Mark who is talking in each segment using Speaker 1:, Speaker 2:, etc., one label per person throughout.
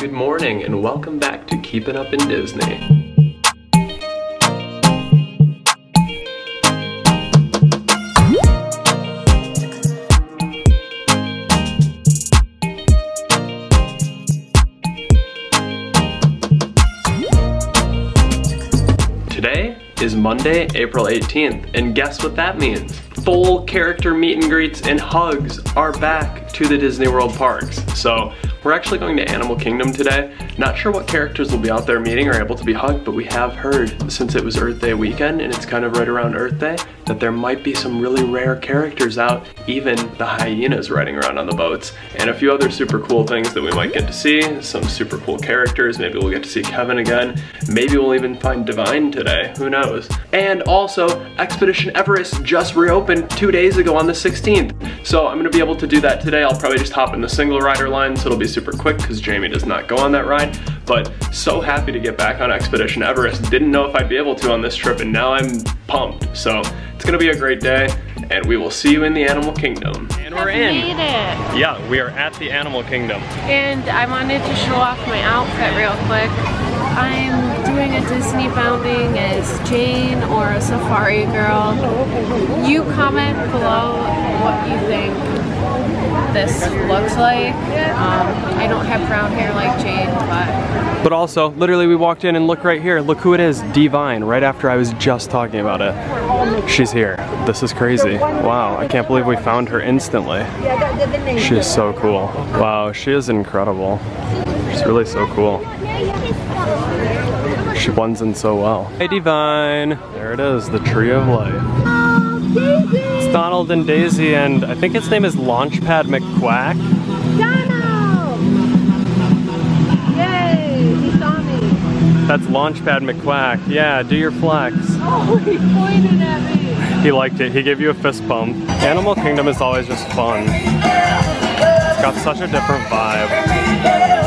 Speaker 1: Good morning and welcome back to Keeping Up in Disney. Today is Monday, April 18th, and guess what that means? Full character meet and greets and hugs are back to the Disney World parks. So we're actually going to Animal Kingdom today. Not sure what characters will be out there meeting or able to be hugged, but we have heard since it was Earth Day weekend and it's kind of right around Earth Day that there might be some really rare characters out, even the hyenas riding around on the boats, and a few other super cool things that we might get to see, some super cool characters, maybe we'll get to see Kevin again, maybe we'll even find Divine today, who knows. And also, Expedition Everest just reopened two days ago on the 16th, so I'm gonna be able to do that today. I'll probably just hop in the single rider line, so it'll be super quick because Jamie does not go on that ride, but so happy to get back on Expedition Everest. Didn't know if I'd be able to on this trip, and now I'm pumped. So it's gonna be a great day, and we will see you in the Animal Kingdom. And we're in.
Speaker 2: Made it.
Speaker 1: Yeah, we are at the Animal Kingdom.
Speaker 2: And I wanted to show off my outfit real quick. I'm doing a Disney bounding as Jane or a safari girl. You comment below what you think this looks like. Um, I don't have brown hair like Jane, but
Speaker 1: But also, literally we walked in and look right here, look who it is, Divine, right after I was just talking about it. She's here. This is crazy. Wow, I can't believe we found her instantly. She is so cool. Wow, she is incredible. She's really so cool. She blends in so well. Hey Divine! There it is, the tree of life. Donald and Daisy and I think his name is Launchpad McQuack.
Speaker 2: Donald! Yay! He saw me.
Speaker 1: That's Launchpad McQuack. Yeah, do your flex.
Speaker 2: Oh, he pointed at me.
Speaker 1: He liked it. He gave you a fist bump. Animal Kingdom is always just fun. It's got such a different vibe.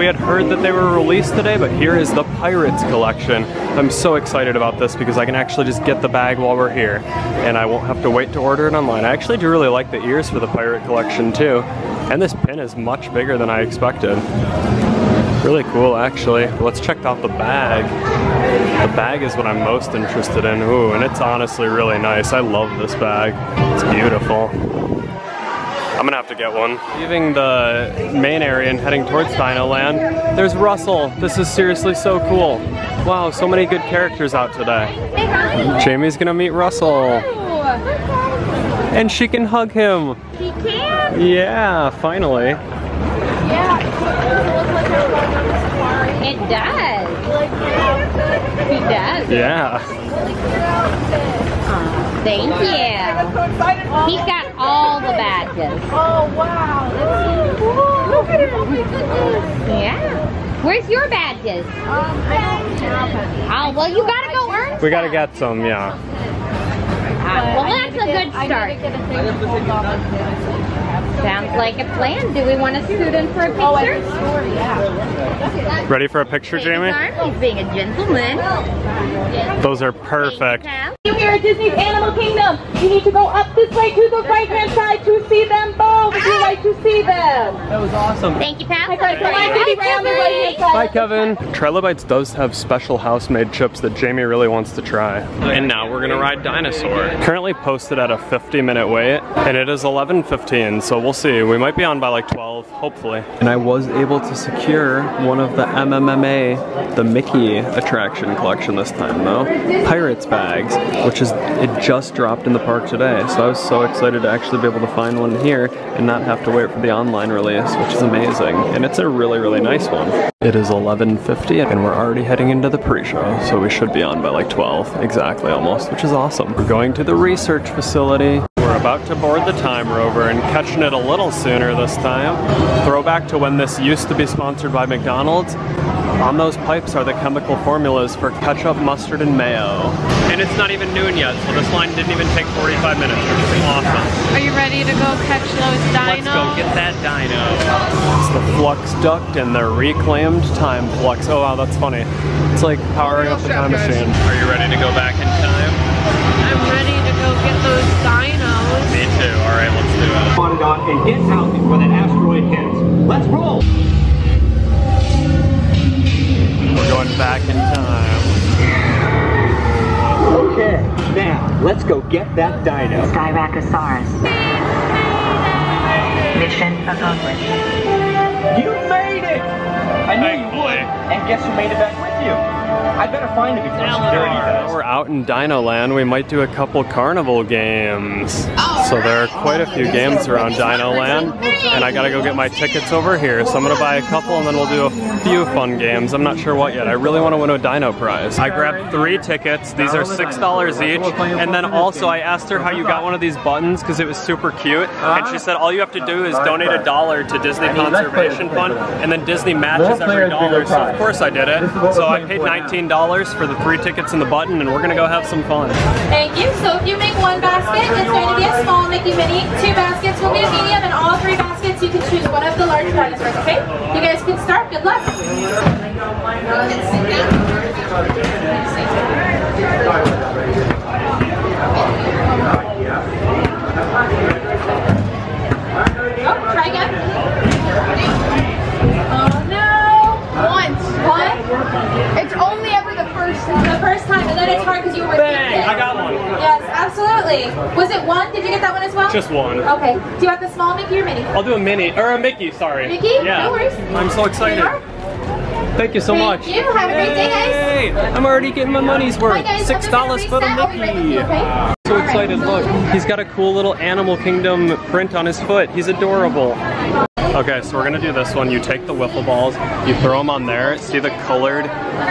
Speaker 1: We had heard that they were released today, but here is the Pirates collection. I'm so excited about this because I can actually just get the bag while we're here and I won't have to wait to order it online. I actually do really like the ears for the Pirate collection too. And this pin is much bigger than I expected. Really cool, actually. Let's check out the bag. The bag is what I'm most interested in. Ooh, and it's honestly really nice. I love this bag. It's beautiful. I'm gonna have to get one. Leaving the main area and heading towards Dino Land, there's Russell. This is seriously so cool. Wow, so many good characters out today. Jamie's gonna meet Russell. And she can hug him.
Speaker 2: He can?
Speaker 1: Yeah, finally.
Speaker 2: It does. He does.
Speaker 1: Yeah.
Speaker 3: Thank you. He's got all the badges.
Speaker 2: Oh, wow. That's so cool. Look at it. Oh, my goodness.
Speaker 3: Yeah. Where's your badges?
Speaker 2: Um, I don't have
Speaker 3: Oh, well, you gotta go earn
Speaker 1: We gotta get some, yeah.
Speaker 3: Ah, Well, that's a good start. Sounds like a plan. Do we want to scoot in for a
Speaker 2: Oh, I
Speaker 3: picture?
Speaker 2: did yeah.
Speaker 1: Ready for a picture, Jamie?
Speaker 3: He's being a gentleman.
Speaker 1: Those are perfect.
Speaker 3: Pal.
Speaker 4: We are at Disney's Animal Kingdom. You need to go up this way to the right hand side to see them both if you ah! like to see them.
Speaker 1: That was awesome.
Speaker 3: Thank you, pal.
Speaker 4: Come on, Kitty, round the right hand side.
Speaker 1: Hi, Kevin. Trilo-Bites does have special house-made chips that Jamie really wants to try. And now we're gonna ride Dinosaur. Currently posted at a 50-minute wait, and it is 11.15, so we'll see. We might be on by like 12, hopefully. And I was able to secure one of the MMMA, the Mickey attraction collection this time, though. Pirates bags, which is, it just dropped in the park today, so I was so excited to actually be able to find one here and not have to wait for the online release, which is amazing. And it's a really, really nice one. It is 11.50 and we're already heading into the pre-show, so we should be on by like 12, exactly almost, which is awesome. We're going to the research facility. We're about to board the Time Rover and catching it a little sooner this time. Throwback to when this used to be sponsored by McDonald's. On those pipes are the chemical formulas for ketchup, mustard, and mayo. And it's not even noon yet, so this line didn't even take 45 minutes, which is awesome.
Speaker 2: Are you ready to go catch those dinos?
Speaker 1: Let's go get that dino. It's the flux duct and the reclaimed time flux. Oh wow, that's funny. It's like powering up the time machine. Are you ready to go back in time?
Speaker 2: I'm ready to go get those dinos.
Speaker 1: Me too. All right, let's do it.
Speaker 5: On and on and get out before that asteroid hits. Let's roll!
Speaker 1: We're going back in time.
Speaker 5: Okay, now let's go get that dino.
Speaker 6: Styracosaurus. Mission accomplished.
Speaker 5: You made it! I knew you would. And guess who made it back with you? I better find him before security does.
Speaker 1: We're out in Dino Land. We might do a couple carnival games. So there are quite a few games around Dino Land, and I gotta go get my tickets over here. So I'm gonna buy a couple, and then we'll do a few fun games. I'm not sure what yet. I really want to win a Dino prize. I grabbed three tickets. These are six dollars each, and then also I asked her how you got one of these buttons because it was super cute, and she said all you have to do is donate a dollar to Disney Conservation Fund, and then Disney matches every dollar. So of course I did it. So I paid $19 for the three tickets and the button, and we're gonna go have some fun.
Speaker 4: Thank you. So if you make one basket, it's going to be a small Mickey Mini. Two baskets will be a medium, and all three baskets you can choose one of the large dinosaurs. Okay? You guys can start. Good luck. Oh, it's hard because you were
Speaker 1: Bang! I got one.
Speaker 4: Yes, absolutely. Was it one? Did you get that one as well?
Speaker 1: Just one.
Speaker 4: Okay. Do you want the small Mickey or mini?
Speaker 1: I'll do a mini or a Mickey. Sorry.
Speaker 4: Mickey?
Speaker 1: Yeah.
Speaker 4: No worries.
Speaker 1: I'm so excited.
Speaker 4: Here you are.
Speaker 1: Thank you so
Speaker 4: Thank
Speaker 1: much.
Speaker 4: you. Have a great day, guys.
Speaker 1: I'm already getting my money's worth.
Speaker 4: Hi.
Speaker 1: Six dollars for the
Speaker 4: be right
Speaker 1: Mickey.
Speaker 4: you, okay?
Speaker 1: So excited! Look, he's got a cool little Animal Kingdom print on his foot. He's adorable. Okay, so we're gonna do this one. You take the wiffle balls, you throw them on there. See the colored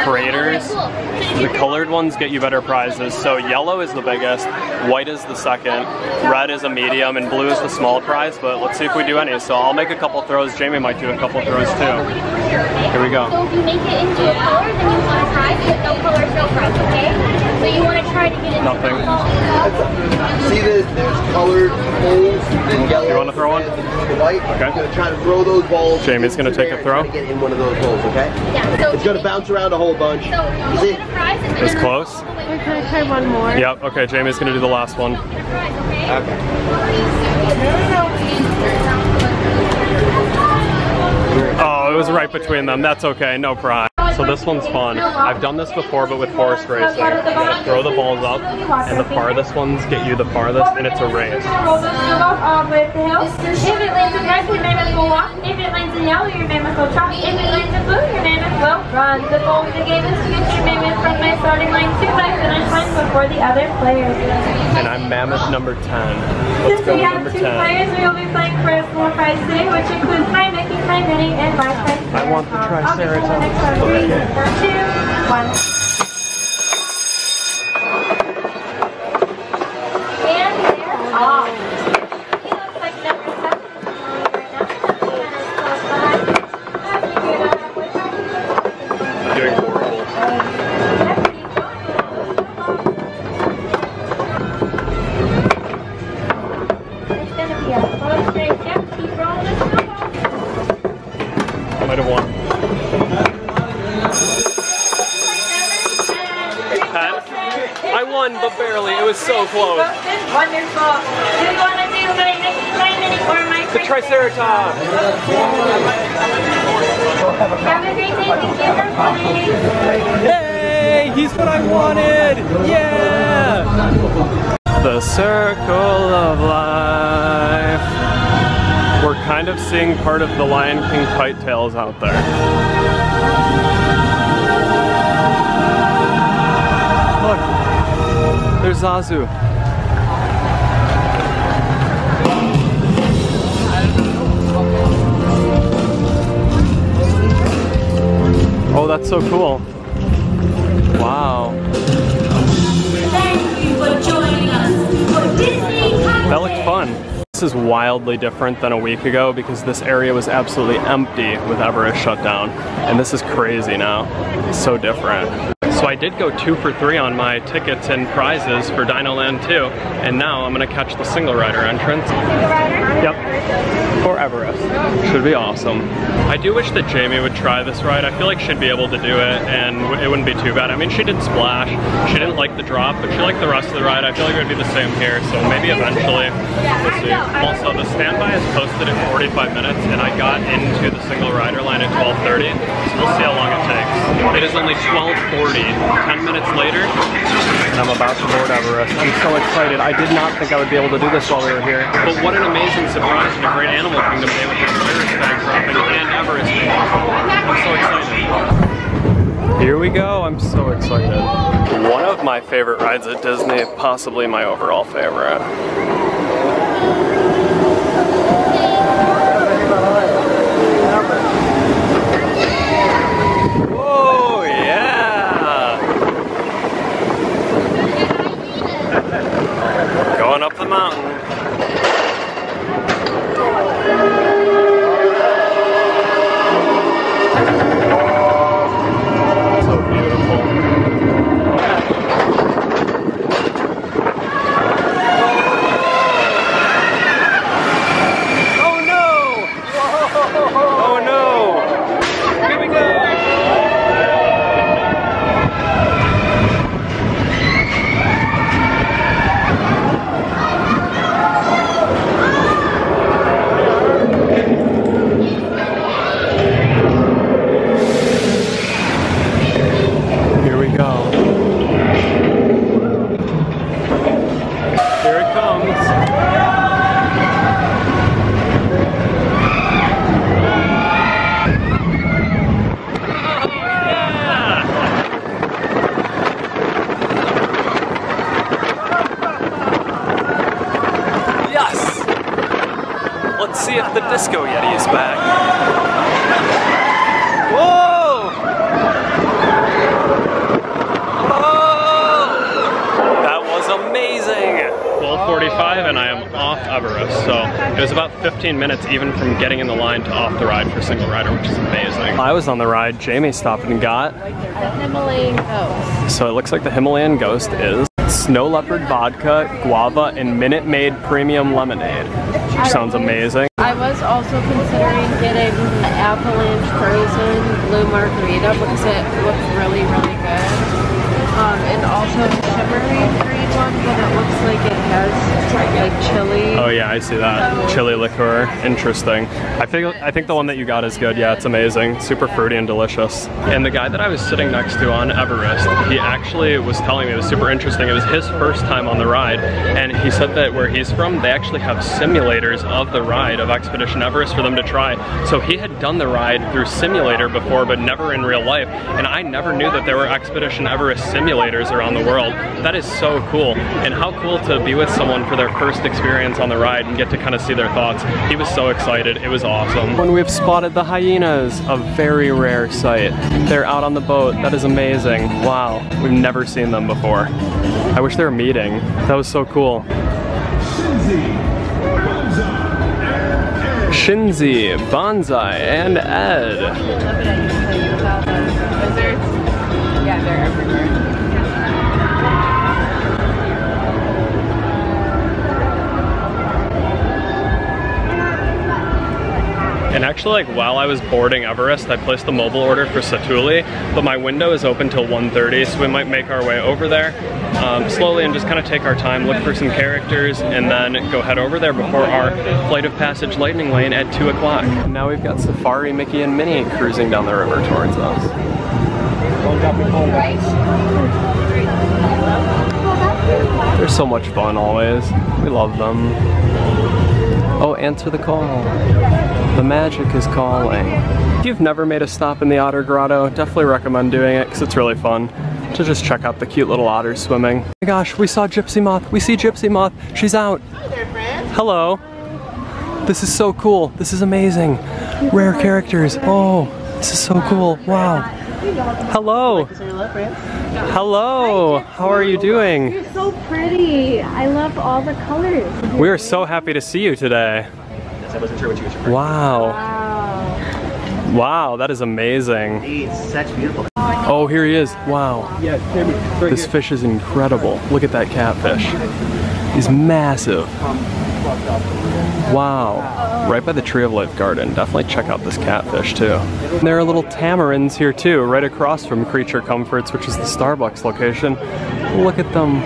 Speaker 1: craters? The colored ones get you better prizes. So yellow is the biggest, white is the second, red is a medium, and blue is the small prize. But let's see if we do any. So I'll make a couple throws. Jamie might do a couple throws too. Here we go.
Speaker 3: So if you make it into a color, then you want to prize, no color no prize, okay? So you want to try to get it
Speaker 1: Nothing.
Speaker 7: See that there's colored holes and yellow.
Speaker 1: You wanna throw one?
Speaker 7: and White.
Speaker 1: Okay.
Speaker 7: He's gonna try to throw those balls.
Speaker 1: Jamie's gonna take a throw?
Speaker 7: try to get in one of those holes, okay?
Speaker 3: Yeah, so
Speaker 7: It's gonna bounce around a whole bunch.
Speaker 3: So
Speaker 7: You
Speaker 3: you
Speaker 7: see?
Speaker 3: get a prize and
Speaker 1: It's close.
Speaker 3: all the way
Speaker 2: Can I try one more?
Speaker 1: Yep, okay, Jamie's gonna do the last one.
Speaker 3: to the prize, okay?
Speaker 7: Okay.
Speaker 1: Oh, it was right between them. That's okay, no prize. So this one's fun. I've done this before, but with horse racing. You gotta throw the balls up, and the farthest ones get you the farthest, and it's a race.
Speaker 4: Roll the snow off all the way up the hill. If it lands in red, your mammoth will walk. If it lands in yellow, your mammoth will trot. If it lands in blue, your mammoth will run. The goal of the game is to get your mammoth from my starting line to my finish line before the other players.
Speaker 1: And I'm mammoth number 10. Let's
Speaker 4: Since
Speaker 1: go
Speaker 4: we have
Speaker 1: number
Speaker 4: two
Speaker 1: 10.
Speaker 4: players, we will be playing for a small prize today, which includes my Mickey, my Minnie, and my Triceratops.
Speaker 1: I want the
Speaker 4: I'll get you the
Speaker 1: Triceratops.
Speaker 4: One.
Speaker 1: Kind of seeing part of the Lion King kite tails out there. Look, there's Zazu. Oh, that's so cool. Wow.
Speaker 8: Thank you for joining us for Disney
Speaker 1: That looked fun. This is wildly different than a week ago because this area was absolutely empty with Everest shut down. And this is crazy now. It's so different. So I did go two for three on my tickets and prizes for Dino Land 2. And now I'm gonna catch the single rider entrance. Yep. For Everest. Should be awesome. I do wish that Jamie would try this ride. I feel like she'd be able to do it and it wouldn't be too bad. I mean, she did splash. She didn't like the drop, but she liked the rest of the ride. I feel like it would be the same here, so maybe eventually. We'll see. Also, the standby is posted at 45 minutes and I got into the single rider line at 12.30, so we'll see how long it takes. It is only 12.40, 10 minutes later, and I'm about to board Everest. I'm so excited. I did not think I would be able to do this while we were here. But what an amazing surprise and a great animal kingdom day with the Ferris bag dropping and Everest. I'm so excited. Here we go. I'm so excited. One of my favorite rides at Disney, possibly my overall favorite. Here it comes. Yes! Let's see if the Disco Yeti is back. Whoa! Oh! That was amazing! 1245 and I am off Everest. So it was about 15 minutes even from getting in the line to off the ride for single rider, which is amazing. I was on the ride, Jamie stopped and got.
Speaker 2: The Himalayan ghost.
Speaker 1: So it looks like the Himalayan Ghost is Snow Leopard Vodka, Guava, and Minute Maid Premium Lemonade. Which sounds amazing.
Speaker 2: I was also considering getting the Avalanche Frozen Blue Margarita because it looks really, really good. Um, and also the Shimmery Green one, but it looks like it has like chili.
Speaker 1: Oh yeah, I see that. Chili liqueur. Interesting. I think I think the one that you got is good. Yeah, it's amazing. Super fruity and delicious. And the guy that I was sitting next to on Everest, he actually was telling me it was super interesting. It was his first time on the ride, and he said that where he's from, they actually have simulators of the ride of Expedition Everest for them to try. So he had done the ride through simulator before, but never in real life. And I never knew that there were Expedition Everest simulators around the world. That is so cool. And how cool to be with someone for their first experience on the ride and get to kind of see their thoughts. He was so excited. It was awesome. When we've spotted the hyenas, a very rare sight. They're out on the boat. That is amazing. Wow. We've never seen them before. I wish they were meeting. That was so cool. Shenzi, Banzai, and Ed.
Speaker 2: Yeah, they're everywhere.
Speaker 1: And actually, like while I was boarding Everest, I placed the mobile order for Satu'li, but my window is open till 1.30, so we might make our way over there um, slowly and just kind of take our time, look for some characters, and then go head over there before our Flight of Passage Lightning Lane at 2 o'clock. Now we've got Safari, Mickey, and Minnie cruising down the river towards us. They're so much fun always. We love them. Oh, answer the call. The magic is calling. If you've never made a stop in the Otter Grotto, definitely recommend doing it because it's really fun to just check out the cute little otters swimming. Oh my gosh, we saw Gypsy Moth. We see Gypsy Moth. She's out. Hello. This is so cool. This is amazing. Rare characters. Oh, this is so cool. Wow. Hello. Hello. How are you doing?
Speaker 4: You're so pretty. I love all the colors.
Speaker 1: We are so happy to see you today.
Speaker 5: I wasn't sure what you were
Speaker 1: Wow.
Speaker 4: Wow.
Speaker 1: Wow, that is amazing.
Speaker 5: It's such beautiful.
Speaker 1: Oh, here he is. Wow.
Speaker 5: Yeah,
Speaker 1: This fish is incredible. Look at that catfish. He's massive. Wow, right by the Tree of Life Garden. Definitely check out this catfish too. And there are little tamarins here too, right across from Creature Comforts, which is the Starbucks location. Look at them.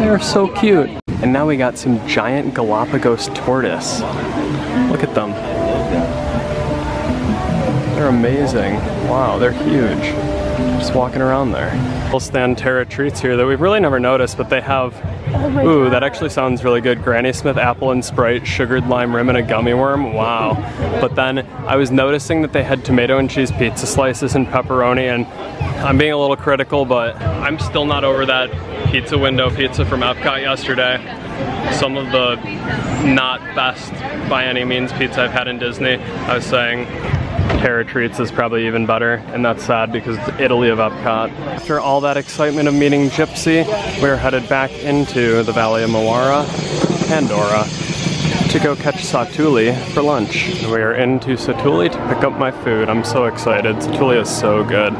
Speaker 1: They're so cute. And now we got some giant Galapagos tortoise. Look at them. They're amazing. Wow, they're huge. Just walking around there. We'll stand Terra treats here that we've really never noticed, but they have oh Ooh, that actually sounds really good. Granny Smith apple and Sprite, sugared lime rim, and a gummy worm. Wow. But then I was noticing that they had tomato and cheese pizza slices and pepperoni, and I'm being a little critical, but I'm still not over that pizza window pizza from Epcot yesterday. Some of the not best by any means pizza I've had in Disney. I was saying Terra Treats is probably even better, and that's sad because it's Italy of Epcot. After all that excitement of meeting Gypsy, we're headed back into the Valley of Mo'ara, Pandora, to go catch Satu'li for lunch. We are into Satu'li to pick up my food. I'm so excited. Satu'li is so good.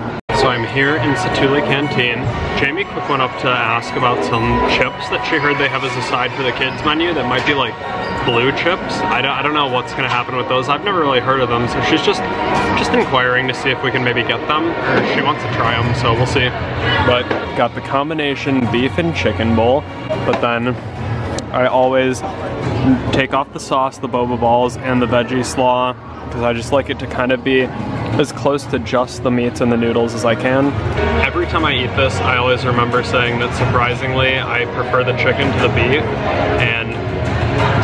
Speaker 1: So I'm here in Satu'li Canteen. Jamie quick went up to ask about some chips that she heard they have as a side for the kids menu that might be like blue chips. I don't, I don't know what's gonna happen with those. I've never really heard of them, so she's just just inquiring to see if we can maybe get them, or she wants to try them, so we'll see. But got the combination beef and chicken bowl, but then I always take off the sauce, the boba balls, and the veggie slaw, because I just like it to kind of be as close to just the meats and the noodles as I can. Every time I eat this, I always remember saying that surprisingly, I prefer the chicken to the beef, and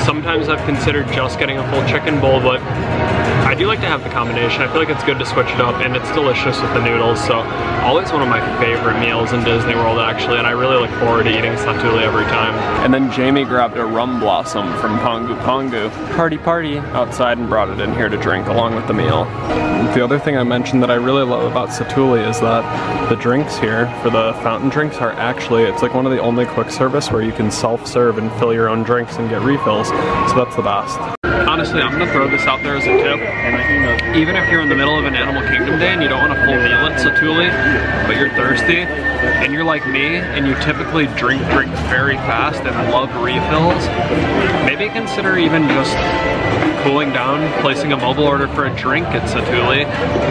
Speaker 1: sometimes I've considered just getting a full chicken bowl, but I do like to have the combination. I feel like it's good to switch it up, and it's delicious with the noodles, so always one of my favorite meals in Disney World, actually, and I really look forward to eating Satu'li every time. And then Jamie grabbed a rum blossom from Pongu Pongu, party party, outside and brought it in here to drink along with the meal. The other thing I mentioned that I really love about Satu'li is that the drinks here for the fountain drinks are actually, it's like one of the only quick service where you can self-serve and fill your own drinks and get refills, so that's the best. Honestly, I'm gonna throw this out there as a tip. Even if you're in the middle of an Animal Kingdom day and you don't want a full meal at Satu'li, but you're thirsty, and you're like me, and you typically drink drinks very fast and love refills, maybe consider even just cooling down, placing a mobile order for a drink at Satu'li,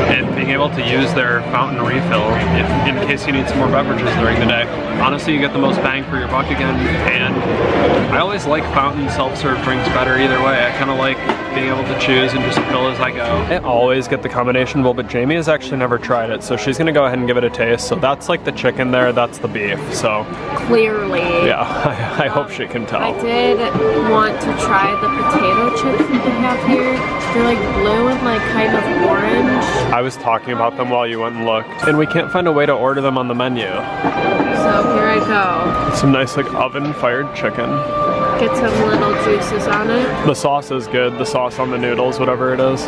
Speaker 1: and being able to use their fountain refill if, in case you need some more beverages during the day. Honestly, you get the most bang for your buck again, and I always like fountain self-serve drinks better either way. I kind of like being able to choose and just fill as I go. I always get the combination bowl, but Jamie has actually never tried it, so she's gonna go ahead and give it a taste. So that's like the chicken there, that's the beef, so.
Speaker 2: Clearly.
Speaker 1: Yeah, I, I hope she can tell.
Speaker 2: I did want to try the potato chips that they have here. They're like blue and like kind of orange.
Speaker 1: I was talking about them while you went and looked, and we can't find a way to order them on the menu.
Speaker 2: So here I go.
Speaker 1: Some nice like oven fired chicken.
Speaker 2: Get some little juices on it.
Speaker 1: The sauce is good, the sauce on the noodles, whatever it is.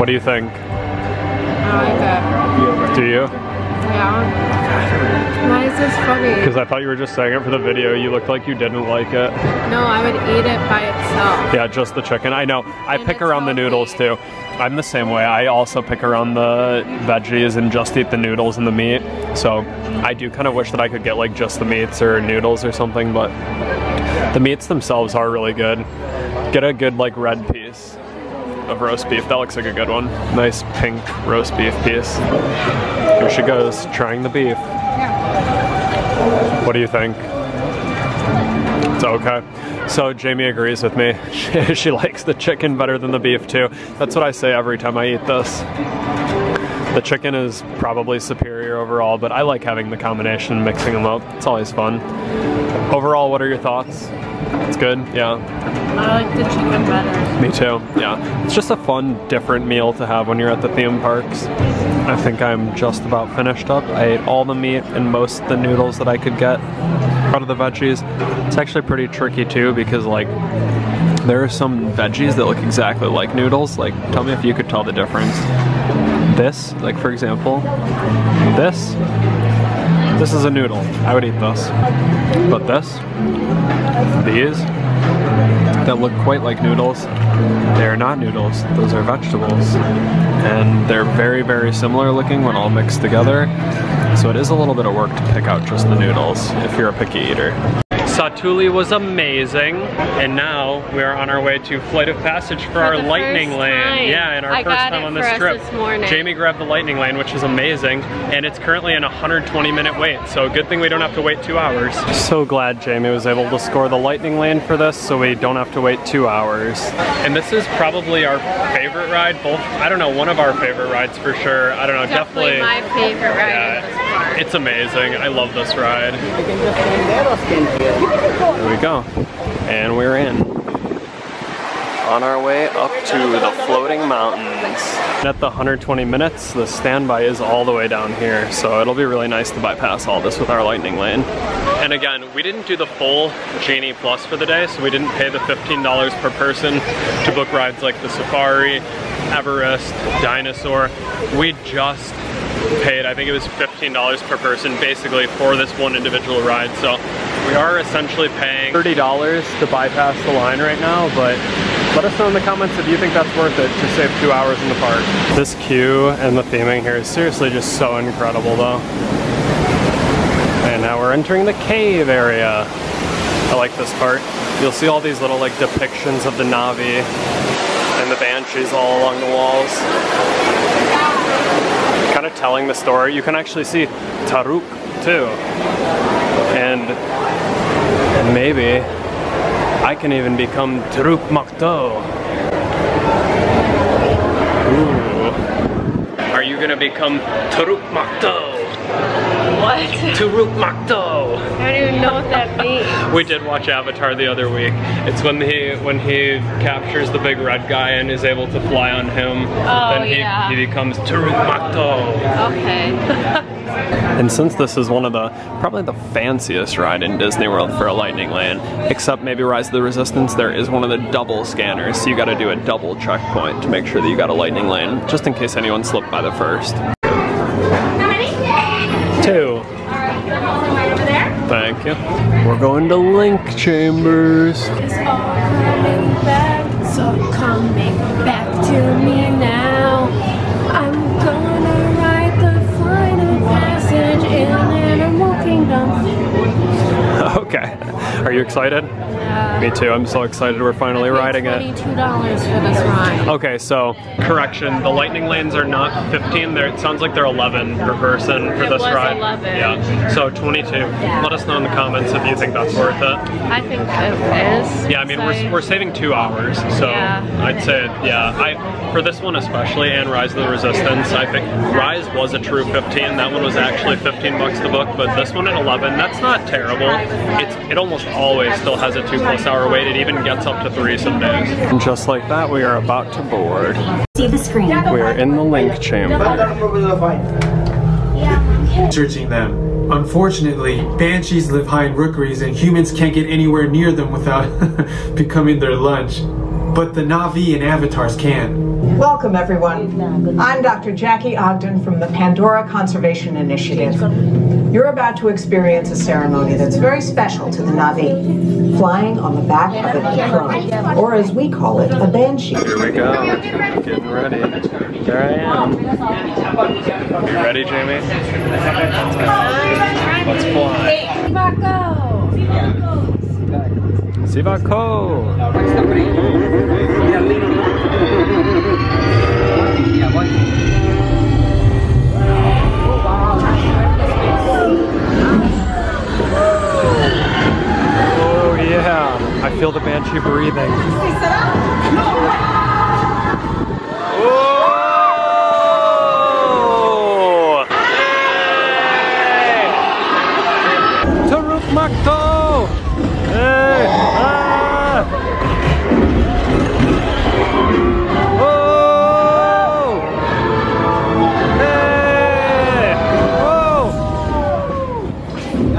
Speaker 1: What do you think?
Speaker 2: I like it.
Speaker 1: Do you?
Speaker 2: Yeah. Why is this funny?
Speaker 1: Because I thought you were just saying it for the video. You looked like you didn't like it.
Speaker 2: No, I would eat it by itself.
Speaker 1: Yeah, just the chicken. I know. I
Speaker 2: And
Speaker 1: pick around the noodles too. I'm the same way. I also pick around the veggies and just eat the noodles and the meat. So I do kind of wish that I could get like just the meats or noodles or something, but the meats themselves are really good. Get a good like red piece of roast beef. That looks like a good one. Nice pink roast beef piece. Here she goes, trying the beef. What do you think? It's okay. So Jamie agrees with me. She, she likes the chicken better than the beef too. That's what I say every time I eat this. The chicken is probably superior overall, but I like having the combination and mixing them up. It's always fun. Overall, what are your thoughts? It's good, yeah.
Speaker 2: I like the chicken better.
Speaker 1: Me too, yeah. It's just a fun, different meal to have when you're at the theme parks. I think I'm just about finished up. I ate all the meat and most of the noodles that I could get out of the veggies. It's actually pretty tricky too because like there are some veggies that look exactly like noodles. Like tell me if you could tell the difference. This, like for example, this, this is a noodle. I would eat this. But this, these, that look quite like noodles. They're not noodles, those are vegetables. And they're very, very similar looking when all mixed together. So it is a little bit of work to pick out just the noodles if you're a picky eater. Satu'li was amazing, and now we are on our way to Flight of Passage for, our lightning
Speaker 2: first
Speaker 1: lane.
Speaker 2: time.
Speaker 1: Yeah, and our
Speaker 2: I
Speaker 1: first time on this trip.
Speaker 2: this morning.
Speaker 1: Jamie grabbed the lightning lane, which is amazing, and it's currently in a 120 minute wait, so good thing we don't have to wait two hours. So glad Jamie was able to score the lightning lane for this, so we don't have to wait two hours. And this is probably our favorite ride, both, I don't know, one of our favorite rides for sure. I don't know,
Speaker 2: Definitely,
Speaker 1: definitely.
Speaker 2: my favorite ride
Speaker 1: Yeah,
Speaker 2: of this park.
Speaker 1: it's amazing. I love this ride. Here we go. And we're in. On our way up to the floating mountains. At the 120 minutes, the standby is all the way down here, so it'll be really nice to bypass all this with our lightning lane. And again, we didn't do the full Genie Plus for the day, so we didn't pay the $15 per person to book rides like the Safari, Everest, Dinosaur. We just paid, I think it was $15 per person basically for this one individual ride. So we are essentially paying $30 to bypass the line right now, but let us know in the comments if you think that's worth it to save two hours in the park. This queue and the theming here is seriously just so incredible though. And now we're entering the cave area. I like this part. You'll see all these little like depictions of the Na'vi and the Banshees all along the walls kind of telling the story. You can actually see Toruk too. And maybe I can even become Toruk Makto. Are you gonna become Toruk Makto?
Speaker 2: What?
Speaker 1: Toruk Makto!
Speaker 2: I don't even know what that means.
Speaker 1: We did watch Avatar the other week. It's when he when he captures the big red guy and is able to fly on him.
Speaker 2: Oh,
Speaker 1: then he,
Speaker 2: yeah.
Speaker 1: he becomes Toruk Makto.
Speaker 2: Okay.
Speaker 1: And since this is one of the, probably the fanciest ride in Disney World for a lightning lane, except maybe Rise of the Resistance, there is one of the double scanners, so you gotta do a double checkpoint to make sure that you got a lightning lane, just in case anyone slipped by the first. We're going to Link Chambers.
Speaker 2: It's all coming back, it's all coming back to me now. I'm gonna ride the of passage in Animal Kingdom.
Speaker 1: Okay. Are you excited?
Speaker 2: Yeah.
Speaker 1: Me too. I'm so excited we're finally riding it.
Speaker 2: Twenty-two dollars for this ride.
Speaker 1: Okay, so correction, the lightning lanes are not 15. They're, it sounds like they're 11 per person for
Speaker 2: It
Speaker 1: this ride.
Speaker 2: 11.
Speaker 1: Yeah, so 22. Let us know in the comments if you think that's worth it.
Speaker 2: I think it is.
Speaker 1: Yeah, I mean we're, we're saving two hours, so
Speaker 2: Yeah.
Speaker 1: I'd say yeah. I for this one especially and Rise of the Resistance, I think Rise was a true 15. That one was actually 15 bucks to book, but this one at 11, that's not terrible. It's it almost always still has a two plus hour wait. It even gets up to three some days. And just like that, we are about to board.
Speaker 8: See the screen.
Speaker 1: We are in the link chamber.
Speaker 9: Searching them. Unfortunately, banshees live high in rookeries and humans can't get anywhere near them without becoming their lunch. But the Na'vi and avatars can.
Speaker 10: Welcome, everyone. I'm Dr. Jackie Ogden from the Pandora Conservation Initiative. You're about to experience a ceremony that's very special to the Na'vi, flying on the back of a ikran, or as we call it, a banshee.
Speaker 1: Here we go. Getting ready. There I am. You ready, Jamie? Let's fly. Sivako! Oh feel the banshee breathing. Whoa! Makto! Hey! Ah! Whoa! Hey! Whoa!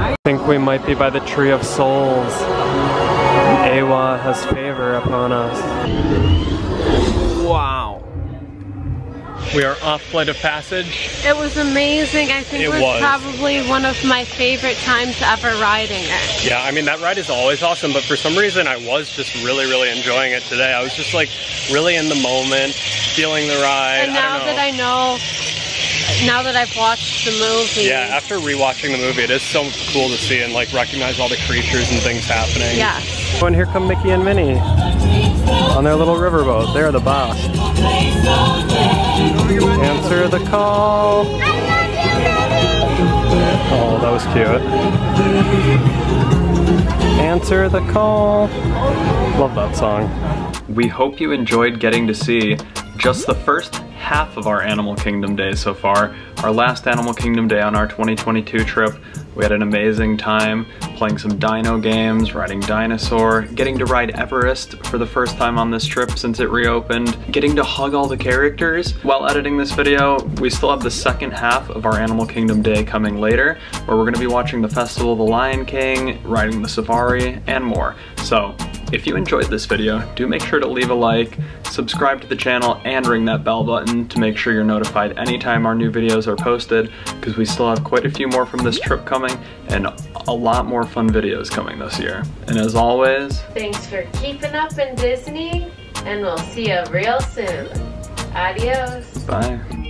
Speaker 1: I think we might be by the Tree of Souls. Eywa has favor upon us. Wow. We are off Flight of Passage.
Speaker 2: It was amazing. I think
Speaker 1: It
Speaker 2: it was,
Speaker 1: was.
Speaker 2: probably one of my favorite times ever riding it.
Speaker 1: Yeah, I mean, that ride is always awesome, but for some reason I was just really, really enjoying it today. I was just like really in the moment, feeling the ride.
Speaker 2: And
Speaker 1: I
Speaker 2: now
Speaker 1: don't know.
Speaker 2: that I know now that I've watched the movie.
Speaker 11: Yeah, after rewatching the movie, it is so cool to see and like recognize all the creatures and things happening.
Speaker 2: Yeah.
Speaker 11: Oh, and here come Mickey and Minnie on their little riverboat. They're the boss. Answer the call. Oh, that was cute. Answer the call. Love that song. We hope you enjoyed getting to see just the first half of our Animal Kingdom day so far. Our last Animal Kingdom day on our 2022 trip. We had an amazing time playing some dino games, riding Dinosaur, getting to ride Everest for the first time on this trip since it reopened, getting to hug all the characters. While editing this video, we still have the second half of our Animal Kingdom day coming later, where we're gonna be watching the Festival of the Lion King, riding the safari, and more. So if you enjoyed this video, do make sure to leave a like, subscribe to the channel, and ring that bell button to make sure you're notified anytime our new videos are posted, because we still have quite a few more from this trip coming, and a lot more fun videos coming this year. And as always,
Speaker 2: Thanks for keeping up in Disney, and we'll see you real soon. Adios.
Speaker 11: bye.